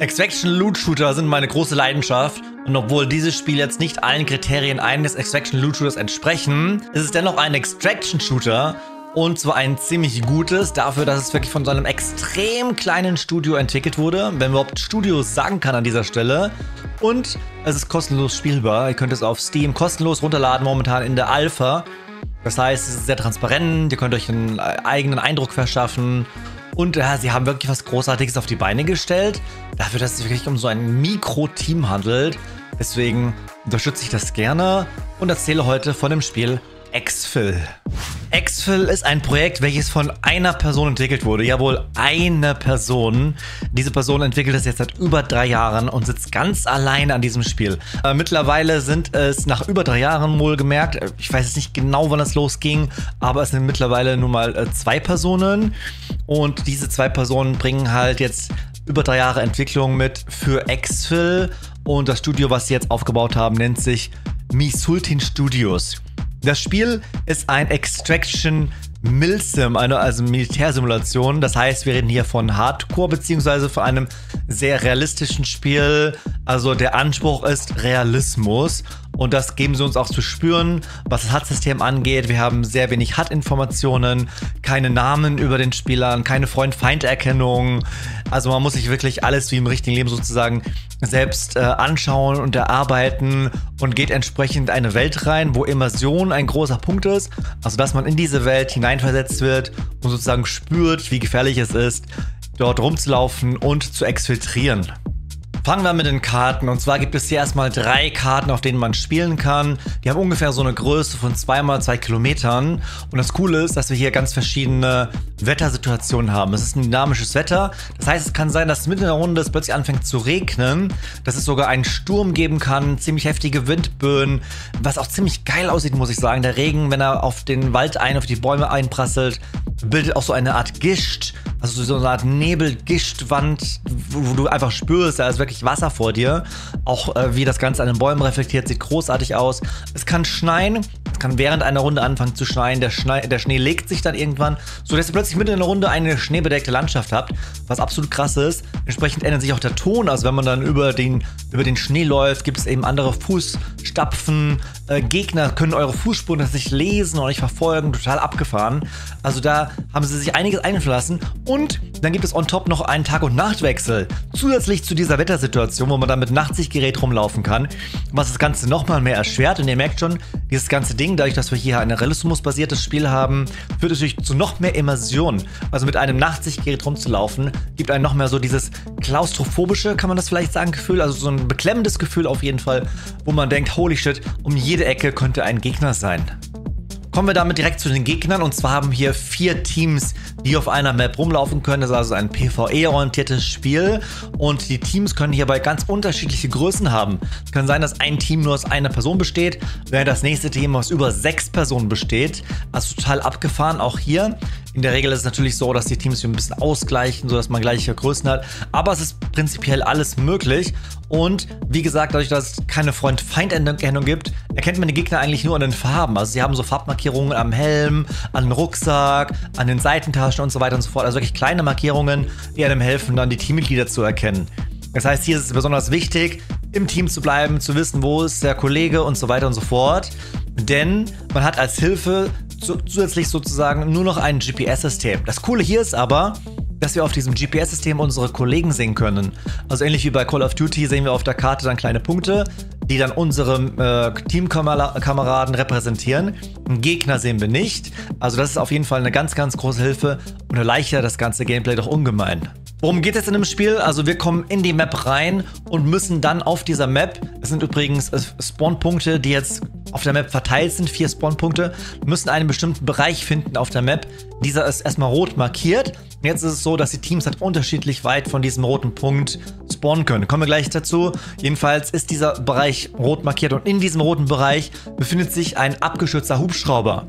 Extraction Loot Shooter sind meine große Leidenschaft und obwohl dieses Spiel jetzt nicht allen Kriterien eines Extraction Loot Shooters entsprechen, ist es dennoch ein Extraction Shooter und zwar ein ziemlich gutes, dafür, dass es wirklich von so einem extrem kleinen Studio entwickelt wurde, wenn man überhaupt Studios sagen kann an dieser Stelle. Und es ist kostenlos spielbar. Ihr könnt es auf Steam kostenlos runterladen, momentan in der Alpha. Das heißt, es ist sehr transparent, ihr könnt euch einen eigenen Eindruck verschaffen und ja, sie haben wirklich was Großartiges auf die Beine gestellt. Dafür, dass es sich wirklich um so ein Mikro-Team handelt. Deswegen unterstütze ich das gerne und erzähle heute von dem Spiel Exfil. Exfil ist ein Projekt, welches von einer Person entwickelt wurde. Jawohl, eine Person. Diese Person entwickelt es jetzt seit über drei Jahren und sitzt ganz alleine an diesem Spiel. Äh, mittlerweile sind es nach über drei Jahren wohl gemerkt, äh, ich weiß jetzt nicht genau, wann es losging, aber es sind mittlerweile nur mal äh, zwei Personen. Und diese zwei Personen bringen halt jetzt über drei Jahre Entwicklung mit für Exfil. Und das Studio, was sie jetzt aufgebaut haben, nennt sich Misultin Studios. Das Spiel ist ein Extraction Milsim, eine also Militärsimulation. Das heißt, wir reden hier von Hardcore beziehungsweise von einem sehr realistischen Spiel. Also der Anspruch ist Realismus und das geben sie uns auch zu spüren, was das HUD-System angeht. Wir haben sehr wenig HUD-Informationen, keine Namen über den Spielern, keine Freund-Feind-Erkennung. Also man muss sich wirklich alles wie im richtigen Leben sozusagen selbst äh, anschauen und erarbeiten und geht entsprechend eine Welt rein, wo Immersion ein großer Punkt ist. Also dass man in diese Welt hineinversetzt wird und sozusagen spürt, wie gefährlich es ist, dort rumzulaufen und zu exfiltrieren. Fangen wir mit den Karten. Und zwar gibt es hier erstmal drei Karten, auf denen man spielen kann. Die haben ungefähr so eine Größe von 2 mal 2 Kilometern. Und das Coole ist, dass wir hier ganz verschiedene Wettersituationen haben. Es ist ein dynamisches Wetter. Das heißt, es kann sein, dass mitten in der Runde es plötzlich anfängt zu regnen. Dass es sogar einen Sturm geben kann, ziemlich heftige Windböen. Was auch ziemlich geil aussieht, muss ich sagen. Der Regen, wenn er auf den Wald ein, auf die Bäume einprasselt, bildet auch so eine Art Gischt. Also so eine Art Nebelgischtwand, wo, du einfach spürst, da ist wirklich Wasser vor dir. Auch äh, wie das Ganze an den Bäumen reflektiert, sieht großartig aus. Es kann schneien, es kann während einer Runde anfangen zu schneien. Der, Schnee, der Schnee legt sich dann irgendwann, sodass ihr plötzlich mitten in der Runde eine schneebedeckte Landschaft habt, was absolut krass ist. Entsprechend ändert sich auch der Ton. Also wenn man dann über den, über den Schnee läuft, gibt es eben andere Fußstapfen. Äh, Gegner können eure Fußspuren sich lesen und euch verfolgen. Total abgefahren. Also da haben sie sich einiges einflassen. Und dann gibt es on top noch einen Tag- und Nachtwechsel. Zusätzlich zu dieser Wettersituation, wo man dann mit Nachtsichtgerät rumlaufen kann, was das Ganze nochmal mehr erschwert. Und ihr merkt schon, dieses ganze Ding, dadurch, dass wir hier ein realismusbasiertes Spiel haben, führt natürlich zu noch mehr Immersion. Also mit einem Nachtsichtgerät rumzulaufen, gibt einem noch mehr so dieses klaustrophobische, kann man das vielleicht sagen, Gefühl. Also so ein beklemmendes Gefühl auf jeden Fall, wo man denkt, holy shit, um jede Ecke könnte ein Gegner sein. Kommen wir damit direkt zu den Gegnern und zwar haben hier vier Teams, die auf einer Map rumlaufen können. Das ist also ein PvE-orientiertes Spiel und die Teams können hierbei ganz unterschiedliche Größen haben. Es kann sein, dass ein Team nur aus einer Person besteht, während das nächste Team aus über sechs Personen besteht. Also total abgefahren auch hier. In der Regel ist es natürlich so, dass die Teams ein bisschen ausgleichen, sodass man gleiche Größen hat. Aber es ist prinzipiell alles möglich. Und wie gesagt, dadurch, dass es keine Freund-Feind-Erkennung gibt, erkennt man die Gegner eigentlich nur an den Farben. Also sie haben so Farbmarkierungen am Helm, an den Rucksack, an den Seitentaschen und so weiter und so fort. Also wirklich kleine Markierungen, die einem helfen, dann die Teammitglieder zu erkennen. Das heißt, hier ist es besonders wichtig, im Team zu bleiben, zu wissen, wo ist der Kollege und so weiter und so fort. Denn man hat als Hilfe zusätzlich sozusagen nur noch ein GPS-System. Das Coole hier ist aber, dass wir auf diesem GPS-System unsere Kollegen sehen können. Also ähnlich wie bei Call of Duty sehen wir auf der Karte dann kleine Punkte, die dann unsere äh, Teamkameraden repräsentieren. Einen Gegner sehen wir nicht. Also das ist auf jeden Fall eine ganz, ganz große Hilfe und erleichtert das ganze Gameplay doch ungemein. Worum geht es in dem Spiel? Also wir kommen in die Map rein und müssen dann auf dieser Map, es sind übrigens äh, Spawnpunkte, die jetzt auf der Map verteilt sind, vier Spawnpunkte, müssen einen bestimmten Bereich finden auf der Map. Dieser ist erstmal rot markiert. Jetzt ist es so, dass die Teams halt unterschiedlich weit von diesem roten Punkt spawnen können. Kommen wir gleich dazu. Jedenfalls ist dieser Bereich rot markiert und in diesem roten Bereich befindet sich ein abgeschützter Hubschrauber.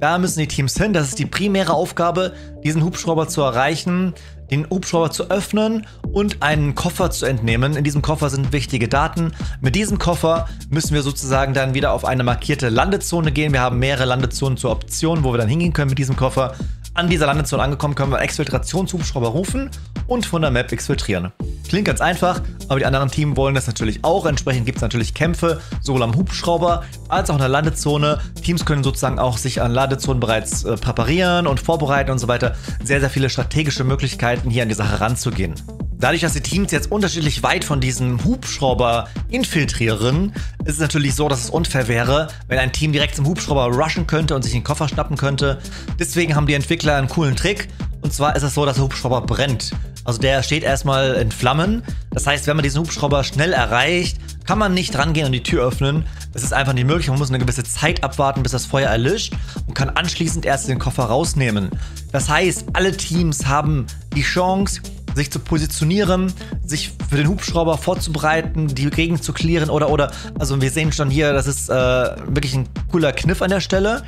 Da müssen die Teams hin. Das ist die primäre Aufgabe, diesen Hubschrauber zu erreichen den Hubschrauber zu öffnen und einen Koffer zu entnehmen. In diesem Koffer sind wichtige Daten. Mit diesem Koffer müssen wir sozusagen dann wieder auf eine markierte Landezone gehen. Wir haben mehrere Landezonen zur Option, wo wir dann hingehen können mit diesem Koffer. An dieser Landezone angekommen, können wir Exfiltrationshubschrauber rufen und von der Map exfiltrieren. Klingt ganz einfach, aber die anderen Teams wollen das natürlich auch. Entsprechend gibt es natürlich Kämpfe, sowohl am Hubschrauber als auch in der Landezone. Teams können sozusagen auch sich an Ladezonen bereits äh, präparieren und vorbereiten und so weiter. Sehr, sehr viele strategische Möglichkeiten, hier an die Sache ranzugehen. Dadurch, dass die Teams jetzt unterschiedlich weit von diesem Hubschrauber infiltrieren, ist es natürlich so, dass es unfair wäre, wenn ein Team direkt zum Hubschrauber rushen könnte und sich den Koffer schnappen könnte. Deswegen haben die Entwickler einen coolen Trick. Und zwar ist es so, dass der Hubschrauber brennt. Also der steht erstmal in Flammen. Das heißt, wenn man diesen Hubschrauber schnell erreicht, kann man nicht rangehen und die Tür öffnen. Es ist einfach nicht möglich. Man muss eine gewisse Zeit abwarten, bis das Feuer erlischt und kann anschließend erst den Koffer rausnehmen. Das heißt, alle Teams haben die Chance, sich zu positionieren, sich für den Hubschrauber vorzubereiten, die Gegend zu klären oder oder also wir sehen schon hier, das ist äh, wirklich ein cooler Kniff an der Stelle.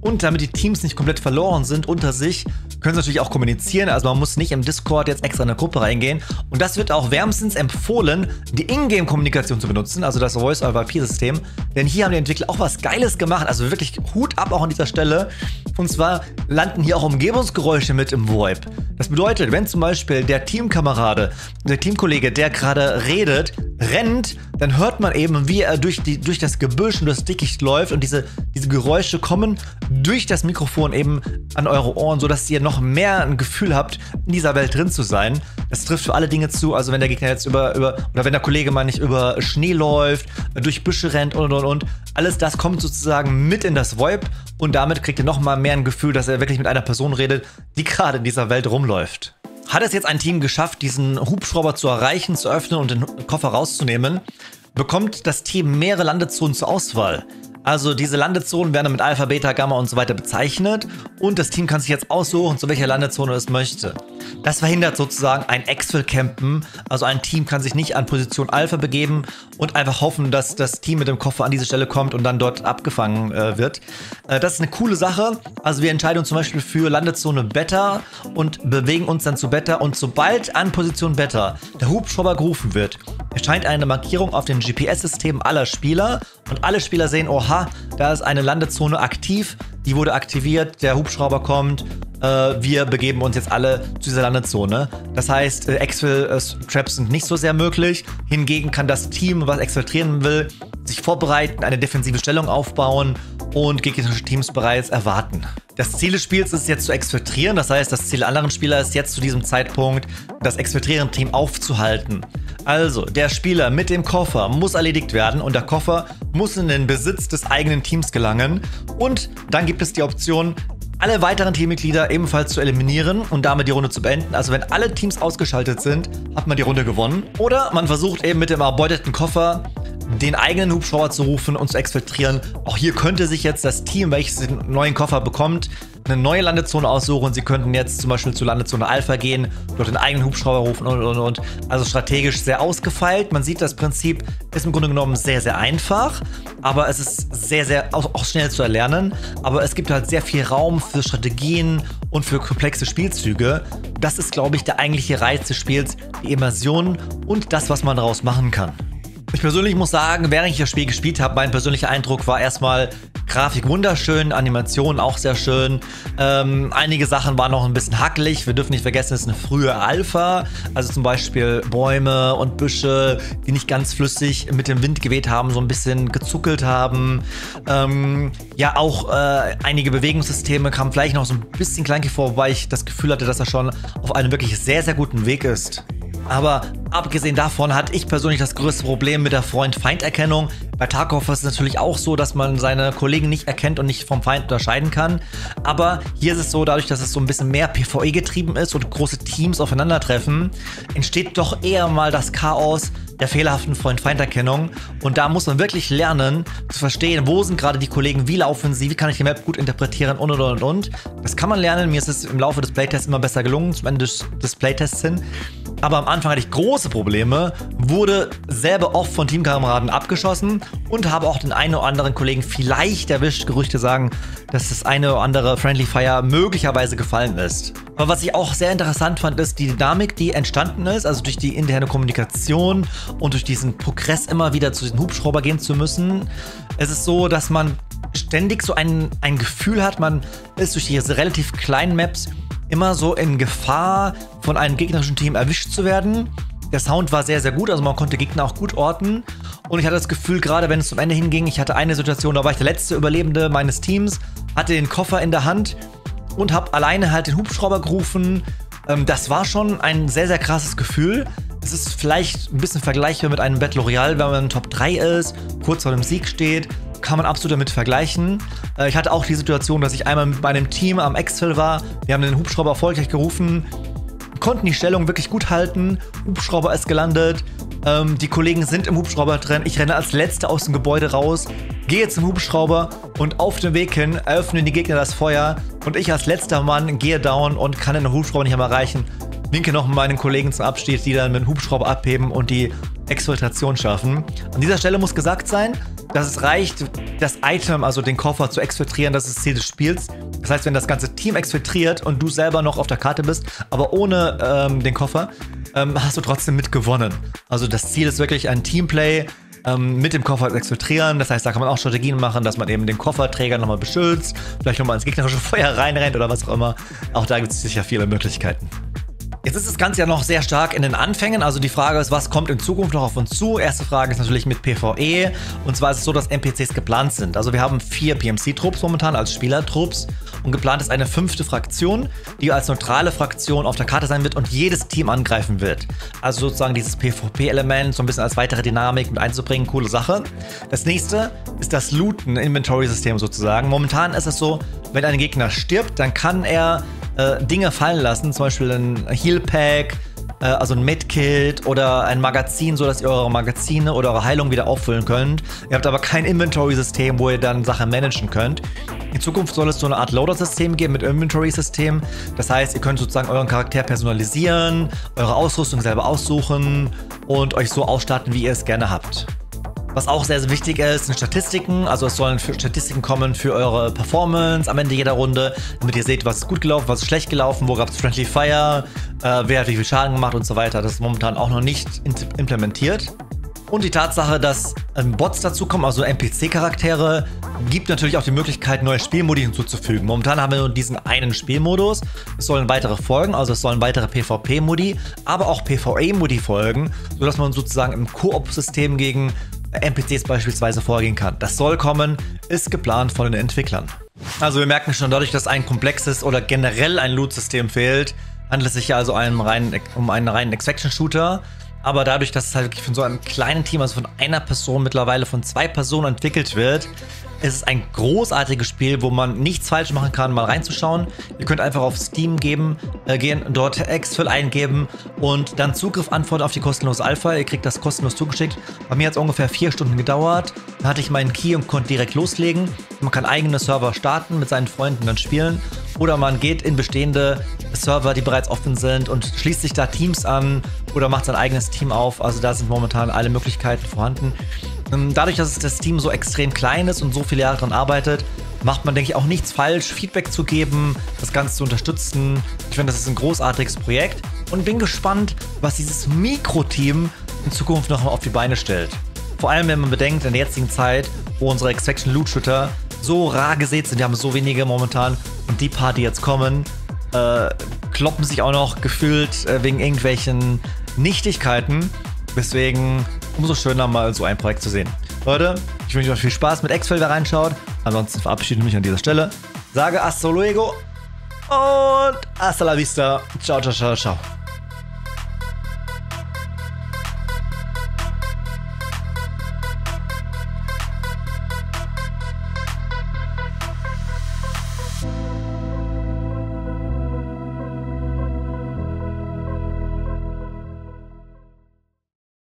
Und damit die Teams nicht komplett verloren sind unter sich, können sie natürlich auch kommunizieren. Also man muss nicht im Discord jetzt extra in eine Gruppe reingehen. Und das wird auch wärmstens empfohlen, die Ingame-Kommunikation zu benutzen, also das Voice-over-IP-System. Denn hier haben die Entwickler auch was Geiles gemacht. Also wirklich Hut ab auch an dieser Stelle. Und zwar landen hier auch Umgebungsgeräusche mit im VoIP. Das bedeutet, wenn zum Beispiel der Teamkamerade, der Teamkollege, der gerade redet, rennt, dann hört man eben, wie er durch, die, durch das Gebüsch und das Dickicht läuft und diese, diese Geräusche kommen durch das Mikrofon eben an eure Ohren, sodass ihr noch mehr ein Gefühl habt, in dieser Welt drin zu sein. Das trifft für alle Dinge zu. Also wenn der Gegner jetzt über, über oder wenn der Kollege mal nicht über Schnee läuft, durch Büsche rennt und und und. Alles das kommt sozusagen mit in das VoIP und damit kriegt ihr noch mal mehr ein Gefühl, dass er wirklich mit einer Person redet, die gerade in dieser Welt rumläuft. Hat es jetzt ein Team geschafft, diesen Hubschrauber zu erreichen, zu öffnen und den Koffer rauszunehmen, bekommt das Team mehrere Landezonen zur Auswahl. Also diese Landezonen werden mit Alpha, Beta, Gamma und so weiter bezeichnet und das Team kann sich jetzt aussuchen, zu welcher Landezone es möchte. Das verhindert sozusagen ein Exfil-Campen, also ein Team kann sich nicht an Position Alpha begeben und einfach hoffen, dass das Team mit dem Koffer an diese Stelle kommt und dann dort abgefangen äh, wird. Äh, das ist eine coole Sache. Also wir entscheiden uns zum Beispiel für Landezone Beta und bewegen uns dann zu Beta und sobald an Position Beta der Hubschrauber gerufen wird, erscheint eine Markierung auf den GPS-Systemen aller Spieler und alle Spieler sehen, oha, da ist eine Landezone aktiv, die wurde aktiviert, der Hubschrauber kommt, äh, wir begeben uns jetzt alle zu dieser Landezone. Das heißt, äh, Exfil-Traps sind nicht so sehr möglich. Hingegen kann das Team, was exfiltrieren will, sich vorbereiten, eine defensive Stellung aufbauen und gegnerische Teams bereits erwarten. Das Ziel des Spiels ist jetzt zu exfiltrieren, das heißt, das Ziel der anderen Spieler ist jetzt zu diesem Zeitpunkt, das exfiltrierende Team aufzuhalten. Also, der Spieler mit dem Koffer muss erledigt werden und der Koffer muss in den Besitz des eigenen Teams gelangen. Und dann gibt es die Option, alle weiteren Teammitglieder ebenfalls zu eliminieren und damit die Runde zu beenden. Also wenn alle Teams ausgeschaltet sind, hat man die Runde gewonnen. Oder man versucht eben mit dem erbeuteten Koffer den eigenen Hubschrauber zu rufen und zu exfiltrieren. Auch hier könnte sich jetzt das Team, welches den neuen Koffer bekommt, eine neue Landezone aussuchen. Sie könnten jetzt zum Beispiel zur Landezone Alpha gehen, dort den eigenen Hubschrauber rufen und und und. Also strategisch sehr ausgefeilt. Man sieht, das Prinzip ist im Grunde genommen sehr, sehr einfach, aber es ist sehr, sehr auch, auch schnell zu erlernen. Aber es gibt halt sehr viel Raum für Strategien und für komplexe Spielzüge. Das ist, glaube ich, der eigentliche Reiz des Spiels, die Immersion und das, was man daraus machen kann. Ich persönlich muss sagen, während ich das Spiel gespielt habe, mein persönlicher Eindruck war erstmal Grafik wunderschön, Animation auch sehr schön. Ähm, einige Sachen waren noch ein bisschen hackelig. Wir dürfen nicht vergessen, es ist eine frühe Alpha. Also zum Beispiel Bäume und Büsche, die nicht ganz flüssig mit dem Wind geweht haben, so ein bisschen gezuckelt haben. Ähm, ja, auch äh, einige Bewegungssysteme kamen vielleicht noch so ein bisschen klein vor, wobei ich das Gefühl hatte, dass er schon auf einem wirklich sehr, sehr guten Weg ist. Aber abgesehen davon hatte ich persönlich das größte Problem mit der Freund-Feind-Erkennung. Bei Tarkov ist es natürlich auch so, dass man seine Kollegen nicht erkennt und nicht vom Feind unterscheiden kann. Aber hier ist es so, dadurch, dass es so ein bisschen mehr PvE getrieben ist und große Teams aufeinandertreffen, entsteht doch eher mal das Chaos der fehlerhaften Freund-Feind-Erkennung. Und da muss man wirklich lernen, zu verstehen, wo sind gerade die Kollegen, wie laufen sie, wie kann ich die Map gut interpretieren und und und und. Das kann man lernen. Mir ist es im Laufe des Playtests immer besser gelungen, zum Ende des, des Playtests hin. Aber am Anfang hatte ich große große Probleme, wurde selber oft von Teamkameraden abgeschossen und habe auch den einen oder anderen Kollegen vielleicht erwischt. Gerüchte sagen, dass das eine oder andere Friendly Fire möglicherweise gefallen ist. Aber was ich auch sehr interessant fand, ist die Dynamik, die entstanden ist, also durch die interne Kommunikation und durch diesen Progress immer wieder zu diesem Hubschrauber gehen zu müssen. Es ist so, dass man ständig so ein, ein Gefühl hat, man ist durch diese relativ kleinen Maps immer so in Gefahr, von einem gegnerischen Team erwischt zu werden. Der Sound war sehr, sehr gut, also man konnte Gegner auch gut orten. Und ich hatte das Gefühl, gerade wenn es zum Ende hinging, ich hatte eine Situation, da war ich der letzte Überlebende meines Teams, hatte den Koffer in der Hand und habe alleine halt den Hubschrauber gerufen. Ähm, das war schon ein sehr, sehr krasses Gefühl. Es ist vielleicht ein bisschen vergleichbar mit einem Battle Royale, wenn man in Top 3 ist, kurz vor dem Sieg steht kann man absolut damit vergleichen. Äh, ich hatte auch die Situation, dass ich einmal mit meinem Team am Exfil war. Wir haben den Hubschrauber erfolgreich gerufen, konnten die Stellung wirklich gut halten. Hubschrauber ist gelandet. Ähm, die Kollegen sind im Hubschrauber drin. Ich renne als Letzter aus dem Gebäude raus, gehe zum Hubschrauber und auf dem Weg hin eröffnen die Gegner das Feuer. Und ich als letzter Mann gehe down und kann den Hubschrauber nicht mehr erreichen. Winke noch meinen Kollegen zum Abstieg, die dann mit dem Hubschrauber abheben und die Exfiltration schaffen. An dieser Stelle muss gesagt sein, dass es reicht, das Item, also den Koffer zu exfiltrieren, das ist das Ziel des Spiels. Das heißt, wenn das ganze Team exfiltriert und du selber noch auf der Karte bist, aber ohne ähm, den Koffer, ähm, hast du trotzdem mitgewonnen. Also das Ziel ist wirklich ein Teamplay ähm, mit dem Koffer exfiltrieren. Das heißt, da kann man auch Strategien machen, dass man eben den Kofferträger nochmal beschützt, vielleicht nochmal ins gegnerische Feuer reinrennt oder was auch immer. Auch da gibt es sicher viele Möglichkeiten. Jetzt ist das Ganze ja noch sehr stark in den Anfängen. Also die Frage ist, was kommt in Zukunft noch auf uns zu? Erste Frage ist natürlich mit PvE. Und zwar ist es so, dass NPCs geplant sind. Also wir haben vier PMC-Trupps momentan als Spielertrupps. Und geplant ist eine fünfte Fraktion, die als neutrale Fraktion auf der Karte sein wird und jedes Team angreifen wird. Also sozusagen dieses PvP-Element so ein bisschen als weitere Dynamik mit einzubringen. Coole Sache. Das nächste ist das Looten-Inventory-System sozusagen. Momentan ist es so, wenn ein Gegner stirbt, dann kann er äh, Dinge fallen lassen, zum Beispiel ein Heal Pack, äh, also ein Medkit oder ein Magazin, sodass ihr eure Magazine oder eure Heilung wieder auffüllen könnt. Ihr habt aber kein Inventory-System, wo ihr dann Sachen managen könnt. In Zukunft soll es so eine Art Loader-System geben mit Inventory-System. Das heißt, ihr könnt sozusagen euren Charakter personalisieren, eure Ausrüstung selber aussuchen und euch so ausstatten, wie ihr es gerne habt. Was auch sehr, sehr wichtig ist, sind Statistiken. Also es sollen Statistiken kommen für eure Performance am Ende jeder Runde, damit ihr seht, was ist gut gelaufen, was ist schlecht gelaufen, wo gab es Friendly Fire, äh, wer hat wie viel Schaden gemacht und so weiter. Das ist momentan auch noch nicht implementiert. Und die Tatsache, dass ähm, Bots dazukommen, also NPC-Charaktere, gibt natürlich auch die Möglichkeit, neue Spielmodi hinzuzufügen. Momentan haben wir nur diesen einen Spielmodus. Es sollen weitere folgen, also es sollen weitere PvP-Modi, aber auch PvE-Modi folgen, sodass man sozusagen im Koop-System gegen NPCs beispielsweise vorgehen kann. Das soll kommen, ist geplant von den Entwicklern. Also wir merken schon dadurch, dass ein komplexes oder generell ein Loot-System fehlt, handelt es sich ja also einem reinen, um einen reinen Extraction-Shooter. Aber dadurch, dass es halt wirklich von so einem kleinen Team, also von einer Person mittlerweile von zwei Personen entwickelt wird, es ist ein großartiges Spiel, wo man nichts falsch machen kann, mal reinzuschauen. Ihr könnt einfach auf Steam geben, äh, gehen, dort Exfil eingeben und dann Zugriff antworten auf die kostenlose Alpha. Ihr kriegt das kostenlos zugeschickt. Bei mir hat es ungefähr vier Stunden gedauert. Dann hatte ich meinen Key und konnte direkt loslegen. Man kann eigene Server starten, mit seinen Freunden dann spielen. Oder man geht in bestehende Server, die bereits offen sind und schließt sich da Teams an oder macht sein eigenes Team auf. Also da sind momentan alle Möglichkeiten vorhanden. Ähm, dadurch, dass das Team so extrem klein ist und so viele Jahre daran arbeitet, macht man, denke ich, auch nichts falsch, Feedback zu geben, das Ganze zu unterstützen. Ich finde, das ist ein großartiges Projekt und bin gespannt, was dieses Mikro-Team in Zukunft noch mal auf die Beine stellt. Vor allem, wenn man bedenkt, in der jetzigen Zeit, wo unsere Extraction Loot Shooter so rar gesät sind, wir haben so wenige momentan und die paar, die jetzt kommen, äh, kloppen sich auch noch gefühlt äh, wegen irgendwelchen Nichtigkeiten. Deswegen umso schöner mal so ein Projekt zu sehen. Leute, ich wünsche euch viel Spaß mit X-Fil, wer reinschaut. Ansonsten verabschiede ich mich an dieser Stelle. Sage hasta luego und hasta la vista. Ciao, ciao, ciao, ciao.